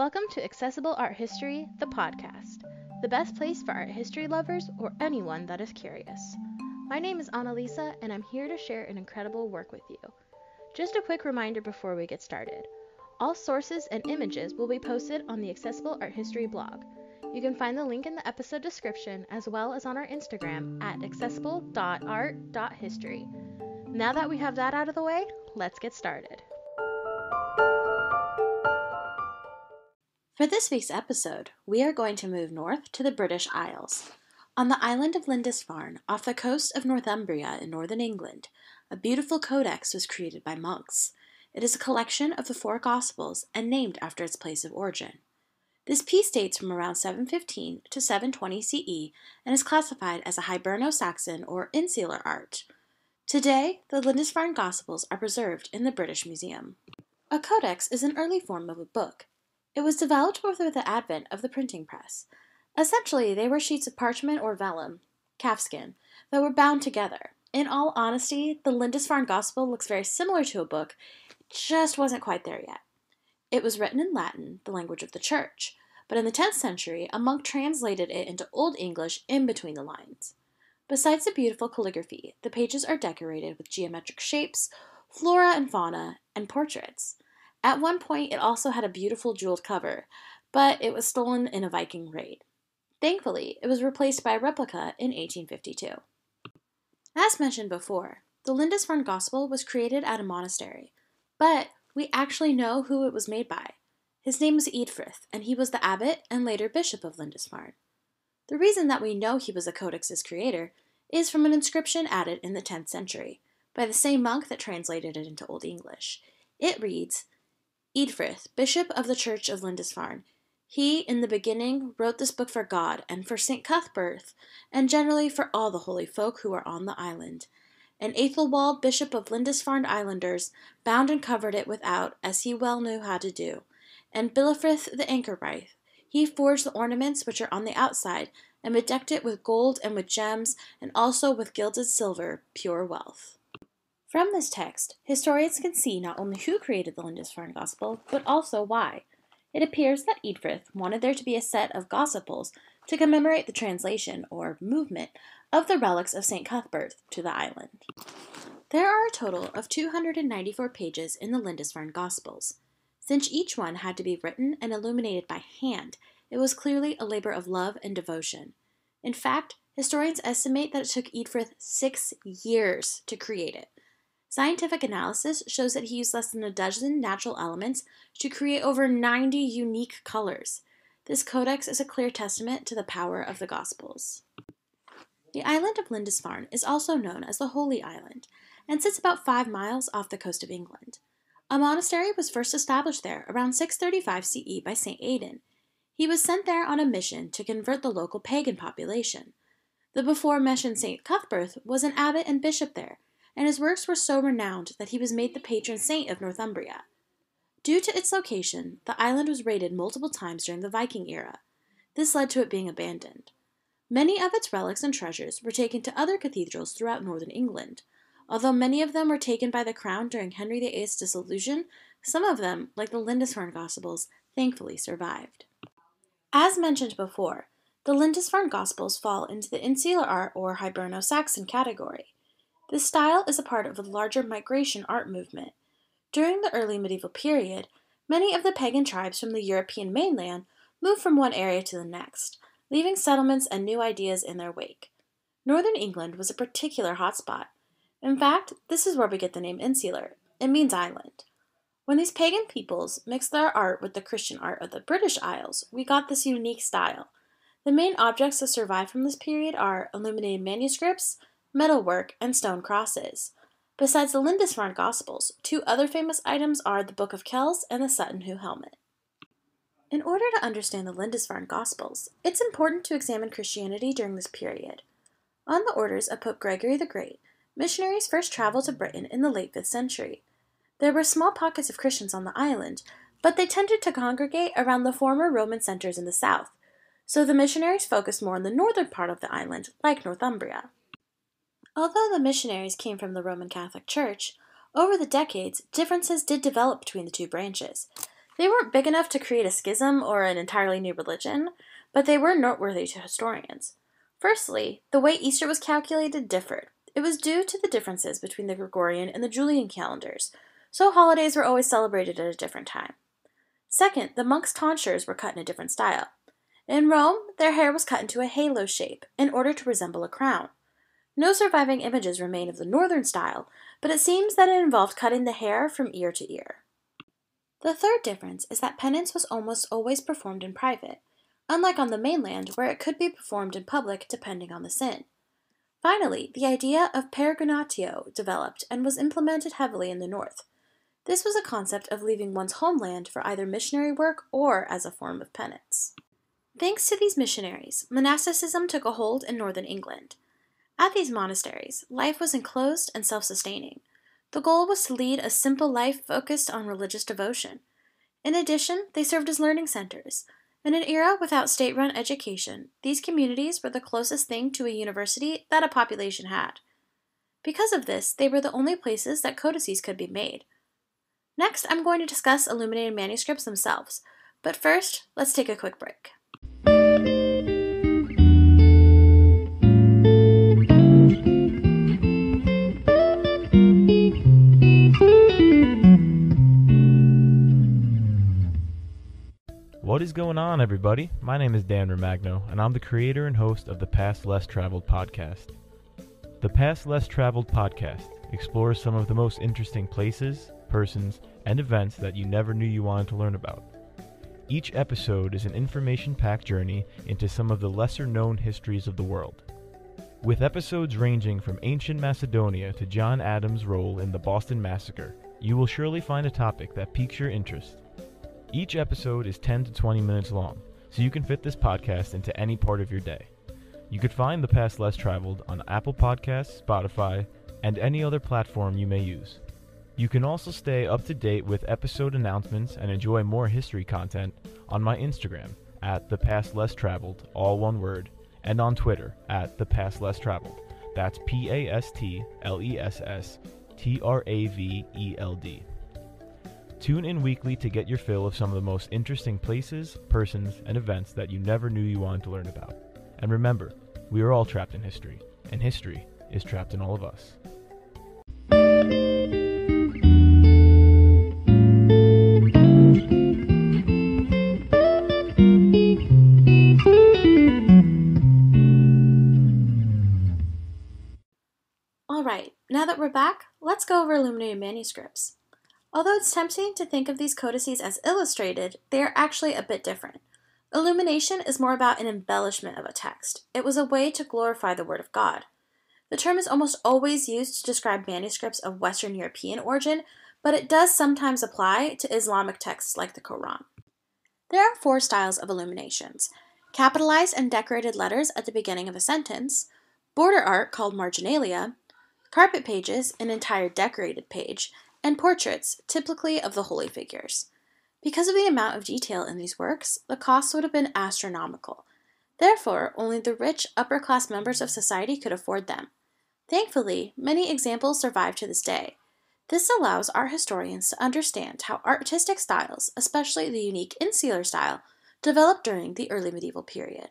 Welcome to Accessible Art History, the podcast, the best place for art history lovers or anyone that is curious. My name is Annalisa, and I'm here to share an incredible work with you. Just a quick reminder before we get started. All sources and images will be posted on the Accessible Art History blog. You can find the link in the episode description as well as on our Instagram at accessible.art.history. Now that we have that out of the way, let's get started. For this week's episode, we are going to move north to the British Isles. On the island of Lindisfarne, off the coast of Northumbria in northern England, a beautiful codex was created by monks. It is a collection of the four Gospels and named after its place of origin. This piece dates from around 715 to 720 CE and is classified as a Hiberno Saxon or Insular art. Today, the Lindisfarne Gospels are preserved in the British Museum. A codex is an early form of a book. It was developed before the advent of the printing press. Essentially, they were sheets of parchment or vellum, calfskin, that were bound together. In all honesty, the Lindisfarne Gospel looks very similar to a book, just wasn't quite there yet. It was written in Latin, the language of the church, but in the 10th century, a monk translated it into Old English in between the lines. Besides the beautiful calligraphy, the pages are decorated with geometric shapes, flora and fauna, and portraits. At one point, it also had a beautiful jeweled cover, but it was stolen in a Viking raid. Thankfully, it was replaced by a replica in 1852. As mentioned before, the Lindisfarne Gospel was created at a monastery, but we actually know who it was made by. His name was Eadfrith, and he was the abbot and later bishop of Lindisfarne. The reason that we know he was a codex's creator is from an inscription added in the 10th century by the same monk that translated it into Old English. It reads, Eadfrith, Bishop of the Church of Lindisfarne, he, in the beginning, wrote this book for God and for St. Cuthbert, and generally for all the holy folk who are on the island. And Aethelwald, Bishop of Lindisfarne Islanders, bound and covered it without, as he well knew how to do. And Billefrith the anchorite, he forged the ornaments which are on the outside, and bedecked it with gold and with gems, and also with gilded silver, pure wealth. From this text, historians can see not only who created the Lindisfarne Gospel, but also why. It appears that Eadfrith wanted there to be a set of Gospels to commemorate the translation, or movement, of the relics of St. Cuthbert to the island. There are a total of 294 pages in the Lindisfarne Gospels. Since each one had to be written and illuminated by hand, it was clearly a labor of love and devotion. In fact, historians estimate that it took Eadfrith six years to create it, Scientific analysis shows that he used less than a dozen natural elements to create over 90 unique colors. This codex is a clear testament to the power of the Gospels. The island of Lindisfarne is also known as the Holy Island and sits about five miles off the coast of England. A monastery was first established there around 635 CE by St. Aidan. He was sent there on a mission to convert the local pagan population. The before mentioned St. Cuthbert was an abbot and bishop there and his works were so renowned that he was made the patron saint of Northumbria. Due to its location, the island was raided multiple times during the Viking era. This led to it being abandoned. Many of its relics and treasures were taken to other cathedrals throughout northern England. Although many of them were taken by the crown during Henry VIII's dissolution, some of them, like the Lindisfarne Gospels, thankfully survived. As mentioned before, the Lindisfarne Gospels fall into the insular art or Hiberno Saxon category. This style is a part of a larger migration art movement. During the early medieval period, many of the pagan tribes from the European mainland moved from one area to the next, leaving settlements and new ideas in their wake. Northern England was a particular hotspot. In fact, this is where we get the name insular. It means island. When these pagan peoples mixed their art with the Christian art of the British Isles, we got this unique style. The main objects that survive from this period are illuminated manuscripts, metalwork, and stone crosses. Besides the Lindisfarne Gospels, two other famous items are the Book of Kells and the Sutton Hoo helmet. In order to understand the Lindisfarne Gospels, it's important to examine Christianity during this period. On the orders of Pope Gregory the Great, missionaries first traveled to Britain in the late 5th century. There were small pockets of Christians on the island, but they tended to congregate around the former Roman centers in the south, so the missionaries focused more on the northern part of the island, like Northumbria. Although the missionaries came from the Roman Catholic Church, over the decades, differences did develop between the two branches. They weren't big enough to create a schism or an entirely new religion, but they were noteworthy to historians. Firstly, the way Easter was calculated differed. It was due to the differences between the Gregorian and the Julian calendars, so holidays were always celebrated at a different time. Second, the monks' tonsures were cut in a different style. In Rome, their hair was cut into a halo shape in order to resemble a crown. No surviving images remain of the northern style, but it seems that it involved cutting the hair from ear to ear. The third difference is that penance was almost always performed in private, unlike on the mainland where it could be performed in public depending on the sin. Finally, the idea of peregrinatio developed and was implemented heavily in the north. This was a concept of leaving one's homeland for either missionary work or as a form of penance. Thanks to these missionaries, monasticism took a hold in northern England. At these monasteries, life was enclosed and self sustaining. The goal was to lead a simple life focused on religious devotion. In addition, they served as learning centers. In an era without state run education, these communities were the closest thing to a university that a population had. Because of this, they were the only places that codices could be made. Next, I'm going to discuss illuminated manuscripts themselves, but first, let's take a quick break. What is going on, everybody? My name is Dan Romagno, and I'm the creator and host of the Past Less Traveled podcast. The Past Less Traveled podcast explores some of the most interesting places, persons, and events that you never knew you wanted to learn about. Each episode is an information packed journey into some of the lesser known histories of the world. With episodes ranging from ancient Macedonia to John Adams' role in the Boston Massacre, you will surely find a topic that piques your interest each episode is 10 to 20 minutes long, so you can fit this podcast into any part of your day. You could find The Past Less Traveled on Apple Podcasts, Spotify, and any other platform you may use. You can also stay up to date with episode announcements and enjoy more history content on my Instagram at The Past Less Traveled, all one word, and on Twitter at The Past Less Traveled. That's P A S T L E S S T R A V E L D. Tune in weekly to get your fill of some of the most interesting places, persons, and events that you never knew you wanted to learn about. And remember, we are all trapped in history, and history is trapped in all of us. All right, now that we're back, let's go over illuminated manuscripts. Although it's tempting to think of these codices as illustrated, they are actually a bit different. Illumination is more about an embellishment of a text. It was a way to glorify the Word of God. The term is almost always used to describe manuscripts of Western European origin, but it does sometimes apply to Islamic texts like the Quran. There are four styles of illuminations capitalized and decorated letters at the beginning of a sentence, border art called marginalia, carpet pages, an entire decorated page, and portraits, typically of the holy figures. Because of the amount of detail in these works, the costs would have been astronomical. Therefore, only the rich, upper class members of society could afford them. Thankfully, many examples survive to this day. This allows art historians to understand how artistic styles, especially the unique insular style, developed during the early medieval period.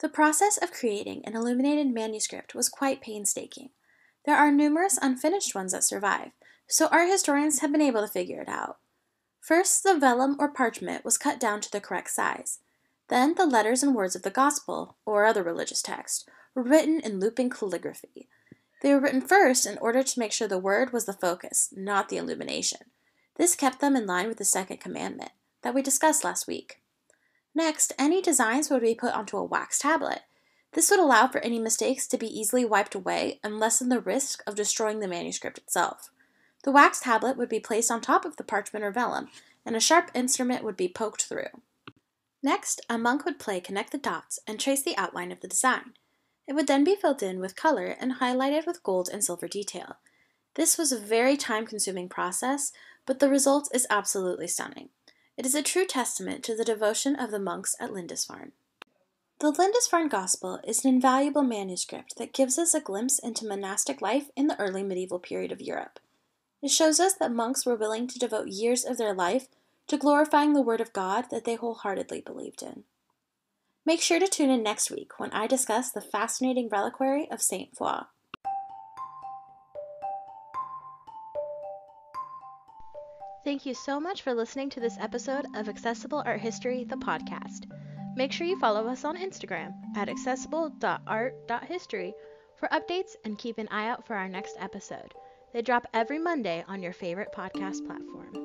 The process of creating an illuminated manuscript was quite painstaking. There are numerous unfinished ones that survive, so art historians have been able to figure it out. First, the vellum or parchment was cut down to the correct size. Then, the letters and words of the Gospel, or other religious text, were written in looping calligraphy. They were written first in order to make sure the word was the focus, not the illumination. This kept them in line with the second commandment that we discussed last week. Next, any designs would be put onto a wax tablet. This would allow for any mistakes to be easily wiped away and lessen the risk of destroying the manuscript itself. The wax tablet would be placed on top of the parchment or vellum, and a sharp instrument would be poked through. Next, a monk would play connect the dots and trace the outline of the design. It would then be filled in with color and highlighted with gold and silver detail. This was a very time consuming process, but the result is absolutely stunning. It is a true testament to the devotion of the monks at Lindisfarne. The Lindisfarne Gospel is an invaluable manuscript that gives us a glimpse into monastic life in the early medieval period of Europe. It shows us that monks were willing to devote years of their life to glorifying the Word of God that they wholeheartedly believed in. Make sure to tune in next week when I discuss the fascinating reliquary of Saint Foy. Thank you so much for listening to this episode of Accessible Art History, the podcast. Make sure you follow us on Instagram at accessible.art.history for updates and keep an eye out for our next episode. They drop every Monday on your favorite podcast platform.